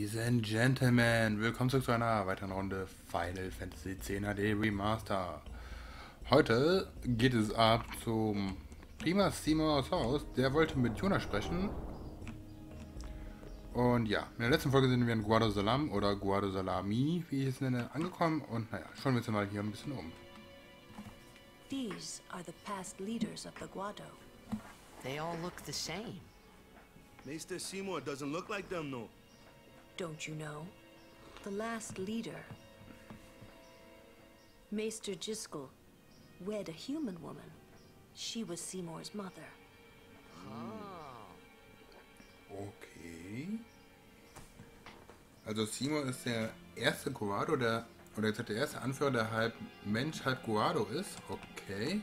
Ladies and Gentlemen, willkommen zurück zu einer weiteren Runde Final Fantasy X HD Remaster. Heute geht es ab zum Prima Seymour aus Haus. Der wollte mit Jonas sprechen. Und ja, in der letzten Folge sind wir in Guado Salam oder Guado Salami, wie ich es nenne, angekommen. Und naja, schauen wir uns mal hier ein bisschen um. These are the past leaders of the Guado. They all look the same. Maester Seymour doesn't look like them, though. Don't you know? The last leader, Maester Jyscal, wed a human woman. She was Seymour's mother. Hmm. Okay. Also Seymour ist der erste Guado, der, oder jetzt der erste Anführer, der halb Mensch, halb Guado ist. Okay.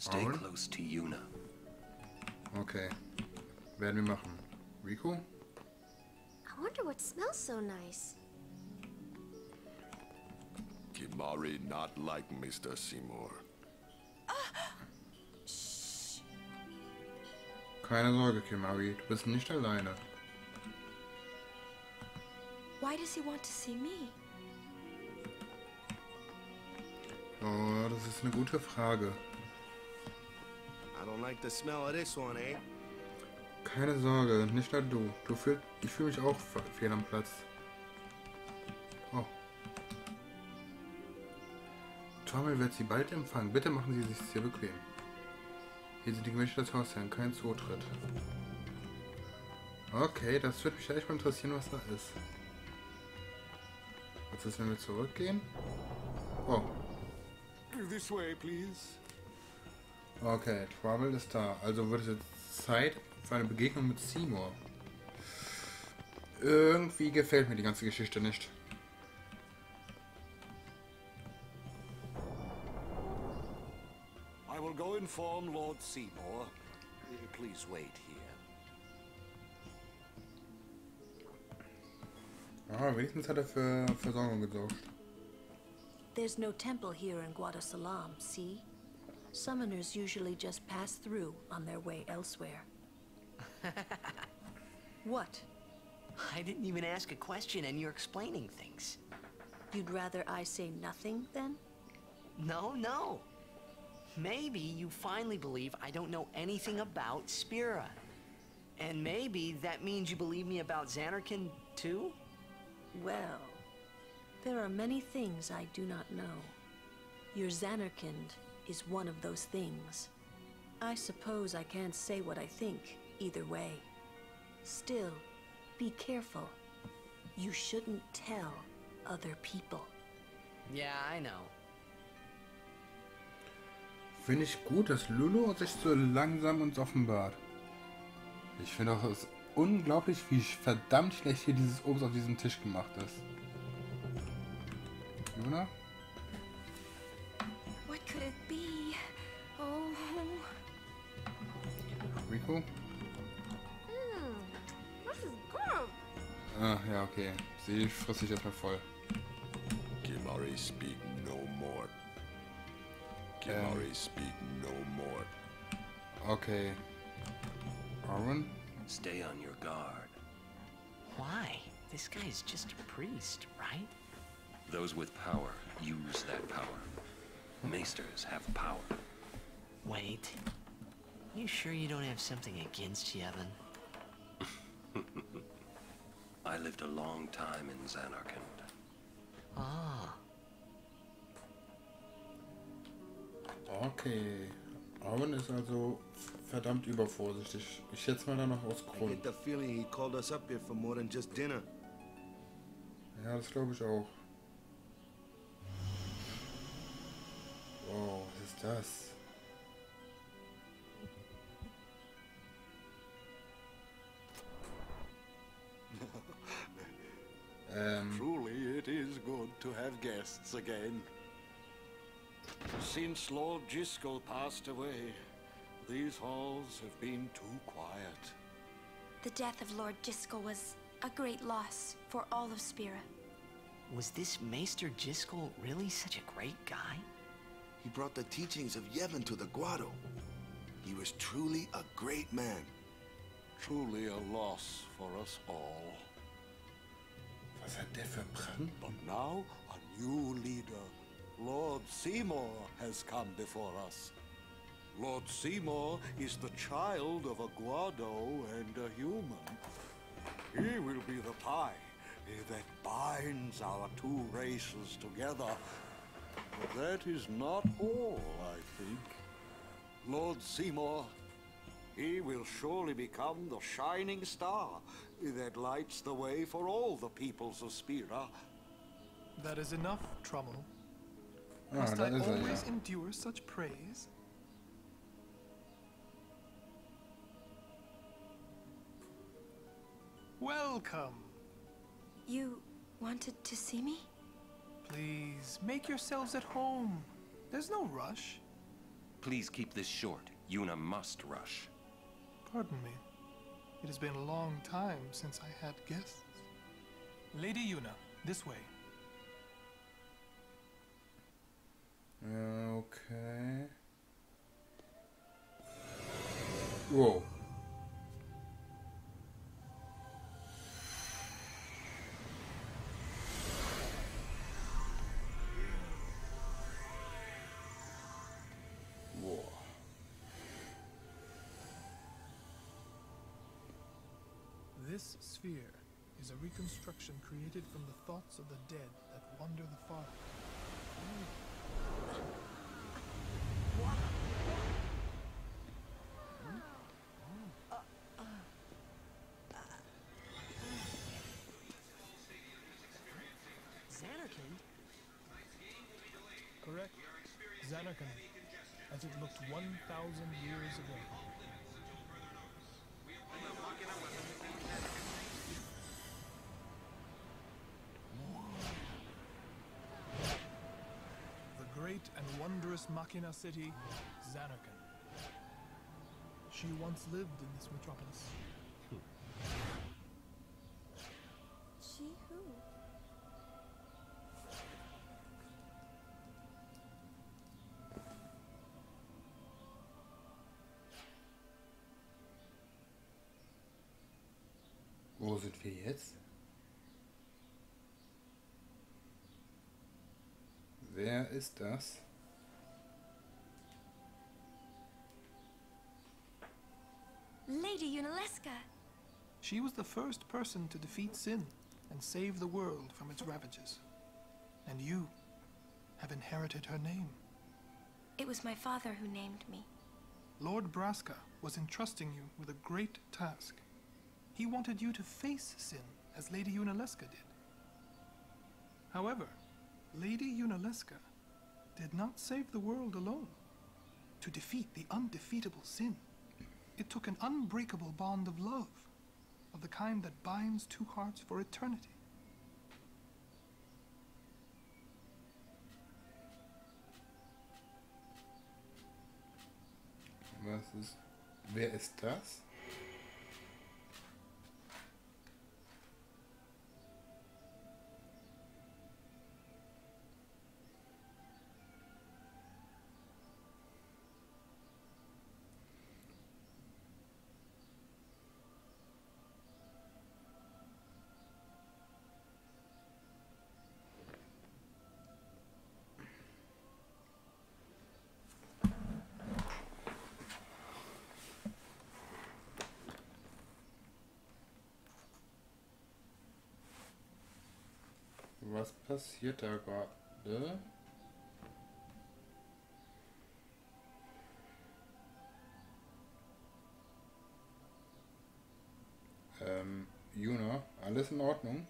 Stay close to Yuna. Okay. Werden wir machen. Rikku? I wonder what smells so nice. Kimahri not like Mr. Seymour. Keine Sorge, Kimahri, du bist nicht alleine. Why does he want to see me? Oh, das ist eine gute Frage. I don't like the smell of this one, eh? Keine Sorge, nicht nur du. du fühl, ich fühle mich auch fe- fehl am Platz. Oh. Trommel wird Sie bald empfangen. Bitte machen Sie sich sehr bequem. Hier sind die Gemächer des Hausherrn, kein Zutritt. Okay, das würde mich echt mal interessieren, was da ist. Was ist, wenn wir zurückgehen? Oh, This way, please. Okay, Trouble ist da. Also wird es jetzt Zeit für eine Begegnung mit Seymour. Irgendwie gefällt mir die ganze Geschichte nicht. I will go inform Lord Seymour. Please wait here. Ah, wenigstens hat er für Versorgung gesorgt. There's no temple here in Guadasalam, see? Summoners usually just pass through on their way elsewhere. what? I didn't even ask a question and you're explaining things. You'd rather I say nothing, then? No, no. Maybe you finally believe I don't know anything about Spira. And maybe that means you believe me about Zanarkand, too? Well, there are many things I do not know. Your Zanarkand is one of those things. I suppose I can't say what I think either way. Still, be careful. You shouldn't tell other people. Yeah, I know. Finde ich gut, dass Lulu sich so langsam uns offenbart. Ich finde auch es unglaublich, wie verdammt schlecht hier dieses Obst auf diesem Tisch gemacht ist. Luna? What could it be? Oh, Rico? Ah, ja, okay. Sie frisst sich erstmal voll. Kimahri speak no more. Kimahri speak no more. Okay. Auron? Stay on your guard. Why? This guy's just a priest, right? Those with power use that power. Maesters have power. Wait. You sure you don't have something against Yevon? I lived a long time in Xanarkand. Ah, Okay. Aaron ist also verdammt übervorsichtig. Ich schätze mal da noch aus I Grund. get the feeling he called us up here for more than just dinner. Ja, das glaube ich auch. Wow, was ist das? To have guests again. Since Lord Jyscal passed away, these halls have been too quiet. The death of Lord Jyscal was a great loss for all of Spira. was this Maester Jyscal really such a great guy? He brought the teachings of Yevon to the Guado. He was truly a great man. truly a loss for us all. Prank? But now a new leader, Lord Seymour, has come before us. Lord Seymour is the child of a Guado and a human. He will be the tie that binds our two races together. But that is not all, I think. Lord Seymour, he will surely become the shining star that lights the way for all the peoples of Spira. That is enough, Tromell. Ah, Must da I ist always ja. endure such praise? Welcome. You wanted to see me? Please, make yourselves at home. There's no rush. Please keep this short. Yuna must rush. Pardon me. It has been a long time since I had guests. Lady Yuna, this way. Okay. Wow. This sphere is a reconstruction created from the thoughts of the dead that wander the far. Zanarkand? Correct. Zanarkand, as it looked 1,000 years ago. Wondrous Machina city, Zanarkand. She once lived in this metropolis. Hmm. She who? Wo sind wir jetzt? Wer ist das? Lady Yunalesca. She was the first person to defeat sin and save the world from its ravages. And you have inherited her name. It was my father who named me. Lord Braska was entrusting you with a great task. He wanted you to face sin as Lady Yunalesca did. However, Lady Yunalesca did not save the world alone. To defeat the undefeatable sin, it took an unbreakable bond of love, of the kind that binds two hearts for eternity. Was ist. Wer ist das? Was passiert da gerade? Ähm, Juna, alles in Ordnung?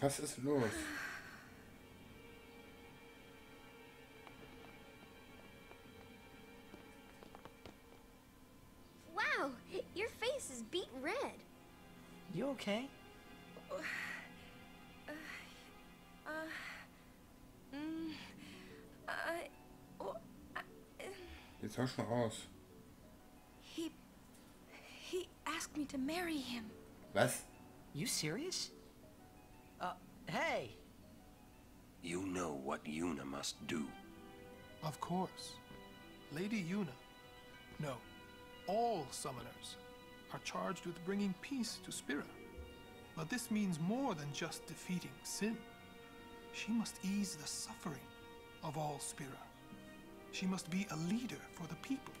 was ist los? Wow, your face is beat red. You okay? Uh, uh, mm, uh, oh, Jetzt hör schon. He, he asked me to marry him. Was? You serious? Uh, hey! You know what Yuna must do. Of course. Lady Yuna. No, all summoners are charged with bringing peace to Spira. But this means more than just defeating sin. She must ease the suffering of all Spira. She must be a leader for the people.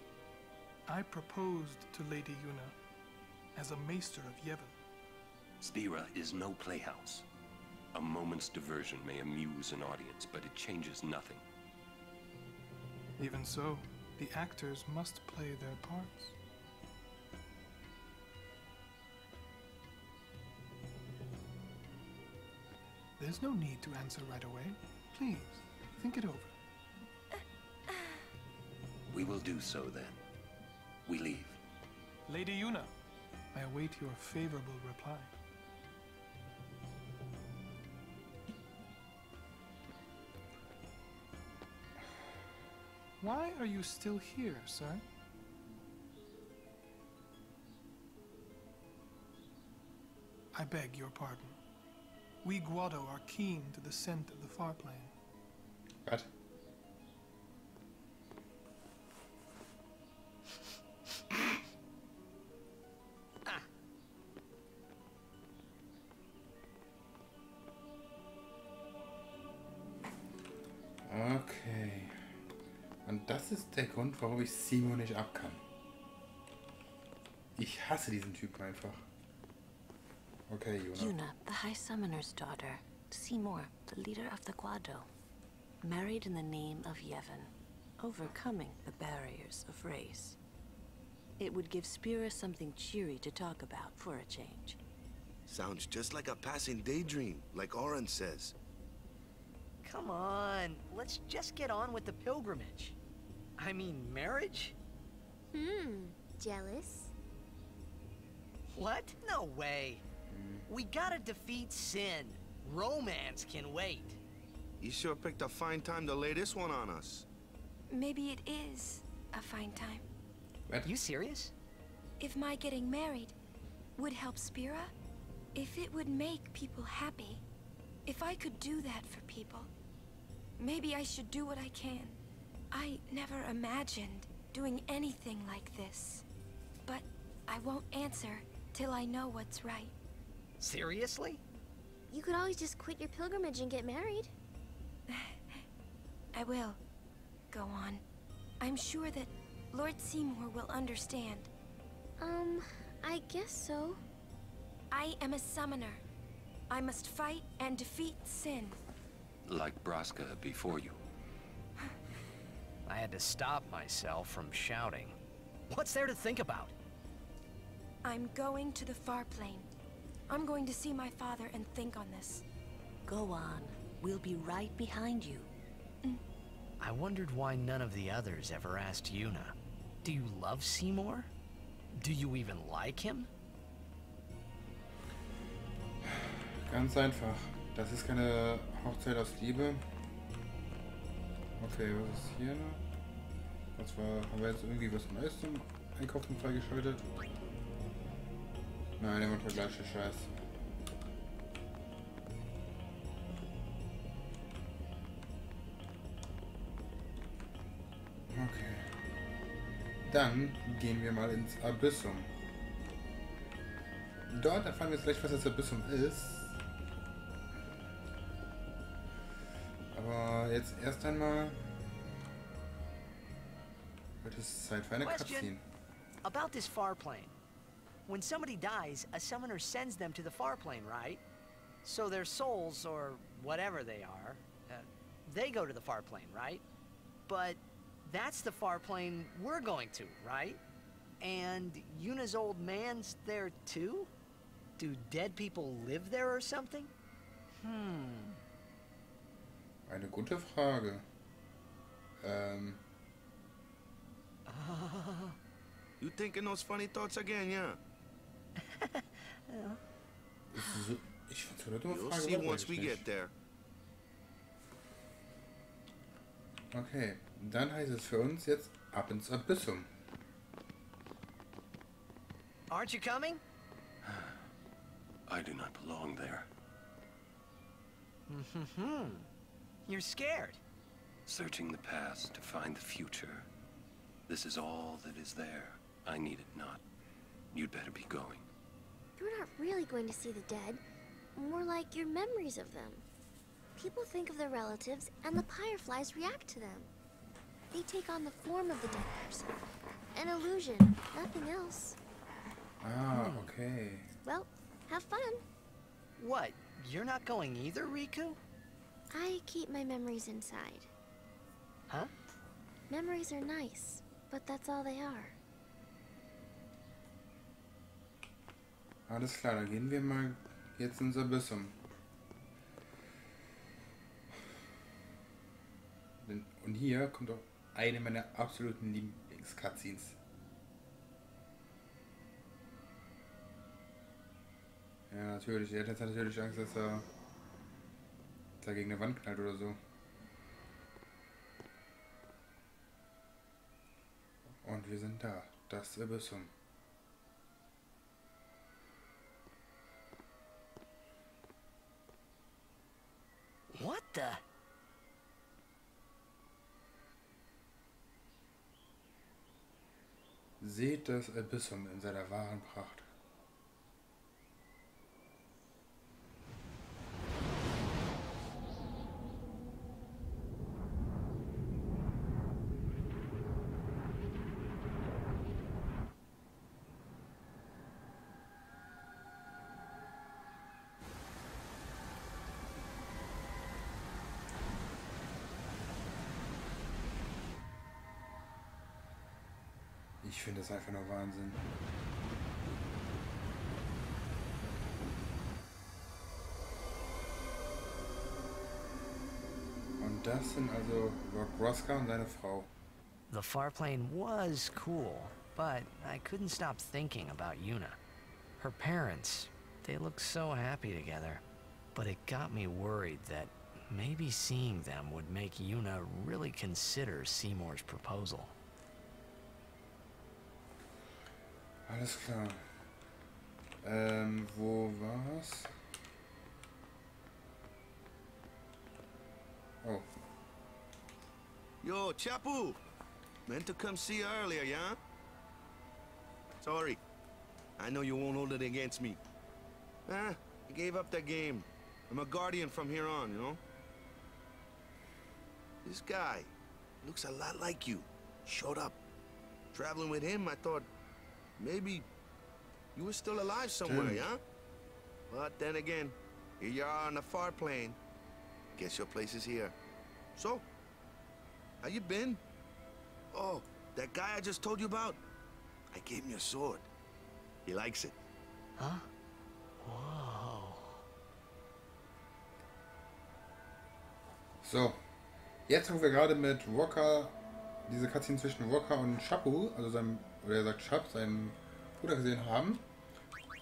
I proposed to Lady Yuna as a maester of Yevon. Spira is no playhouse. A moment's diversion may amuse an audience, but it changes nothing. Even so, the actors must play their parts. There's no need to answer right away. Please, think it over. We will do so then. We leave. Lady Yuna, I await your favorable reply. Why are you still here, sir? I beg your pardon. We Guado are keen to the scent of the far plane. Was? Grund, warum ich Simo nicht abkann. Ich hasse diesen Typen einfach. Okay, Yuna. Yuna, the High Summoner's daughter. Seymour, the leader of the Guado. Married in the name of Yevon. Overcoming the barriers of race. It would give Spira something cheery to talk about for a change. Sounds just like a passing daydream, like Auron says. Come on, let's just get on with the pilgrimage. I mean, marriage? Hmm, jealous? What? No way. We gotta defeat sin. Romance can wait. You sure picked a fine time to lay this one on us. Maybe it is a fine time. Are you serious? If my getting married would help Spira, if it would make people happy, if I could do that for people, maybe I should do what I can. I never imagined doing anything like this. But I won't answer till I know what's right. Seriously? You could always just quit your pilgrimage and get married. I will. Go on. I'm sure that Lord Seymour will understand. Um, I guess so. I am a summoner. I must fight and defeat sin. Like Braska before you. I had to stop myself from shouting. What's there to think about? I'm going to the far plane. I'm going to see my father and think on this. Go on. We'll be right behind you. Mm. I wondered why none of the others ever asked Yuna. Do you love Seymour? Do you even like him? Ganz einfach. Das ist keine Hochzeit aus Liebe. Okay, was ist hier noch? Was war, haben wir jetzt irgendwie was Neues zum Einkaufen freigeschaltet? Nein, der gleiche Scheiß. Okay. Dann gehen wir mal ins Abyssum. Dort erfahren wir jetzt gleich, was das Abyssum ist. Aber jetzt erst einmal wird es Zeit für eine Cutscene. Question about this far plane. When somebody dies, a summoner sends them to the far plane, right? So their souls, or whatever they are, uh, they go to the far plane, right? But that's the far plane we're going to, right? And Yuna's old man's there too? Do dead people live there or something? Hmm. Eine gute Frage. Ähm, You thinking those funny thoughts again, yeah? so, ich find's eine dumme You'll see once we get there. Okay, dann heißt es für uns jetzt ab ins Abyssum. Aren't you coming? I do not belong there. Hmm. You're scared. Searching the past to find the future. This is all that is there. I need it not. You'd better be going. You're not really going to see the dead. More like your memories of them. People think of their relatives, and the Fireflies react to them. They take on the form of the dead person. An illusion, nothing else. Ah, okay. Well, have fun. What? You're not going either, Rikku? I keep my memories inside. Huh? Memories are nice, but that's all they are. Alles klar, dann gehen wir mal jetzt ins Abyssum. Und hier kommt auch eine meiner absoluten Lieblings-Cutscenes. Ja, natürlich. Er hat jetzt natürlich Angst, dass er, er gegen eine Wand knallt oder so. Und wir sind da. Das Abyssum. What the? Seht das Abyssum in seiner wahren Pracht. Ich finde es einfach nur Wahnsinn. Und das sind also Lord Braska und seine Frau. The far plane was cool, but I couldn't stop thinking about Yuna. Her parents, they looked so happy together. But it got me worried that maybe seeing them would make Yuna really consider Seymour's proposal. Alles klar. Ähm, wo war's? Oh, Yo, Chappu! Meant to come see you earlier, yeah? Sorry. I know you won't hold it against me. Eh, I gave up that game. I'm a guardian from here on, you know? This guy looks a lot like you. Showed up. Traveling with him, I thought maybe you were still alive somewhere, Stimmt. yeah? But then again, here you are on the far plane. Guess your place is here. So, how you been? Oh, that guy I just told you about? I gave him your sword. He likes it. Huh? Whoa. So, jetzt wo wir gerade mit Wakka, diese Cutscene zwischen Wakka und Chappu, also seinem, oder er sagt Chap, seinem Bruder gesehen haben,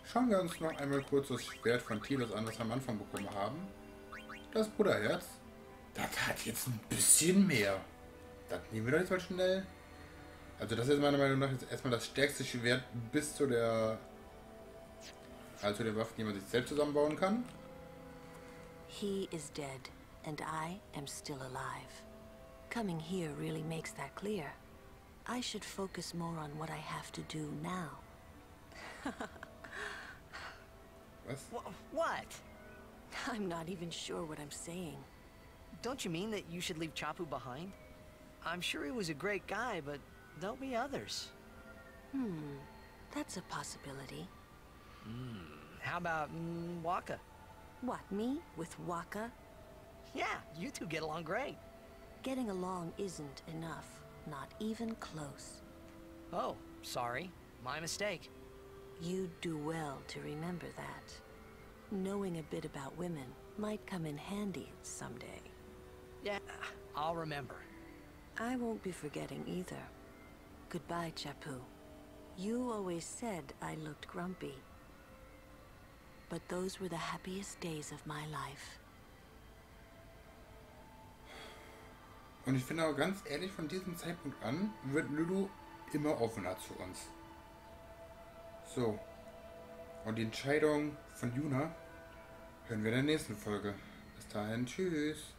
schauen wir uns noch einmal kurz das Schwert von Tilos an, was wir am Anfang bekommen haben. Das Bruderherz. Das hat jetzt ein bisschen mehr. Das nehmen wir doch jetzt mal schnell. Also das ist meiner Meinung nach jetzt erstmal das stärkste Schwert bis zu der also der Waffen, die man sich selbst zusammenbauen kann. He is dead, and I am still alive. Coming here really makes that clear. I should focus more on what I have to do now. Was? Wh- what? I'm not even sure what I'm saying. Don't you mean that you should leave Chappu behind? I'm sure he was a great guy, but there'll be others. Hmm, that's a possibility. Hmm, how about mm, Wakka? What, me? With Wakka? Yeah, you two get along great. Getting along isn't enough. Not even close. Oh, sorry. My mistake. You'd do well to remember that. Knowing a bit about women might come in handy someday. Yeah, I'll remember. I won't be forgetting either. Goodbye, Chappu. You always said I looked grumpy. But those were the happiest days of my life. Und ich finde auch ganz ehrlich, von diesem Zeitpunkt an wird Lulu immer offener zu uns. So. Und die Entscheidung von Juna hören wir in der nächsten Folge. Bis dahin, tschüss.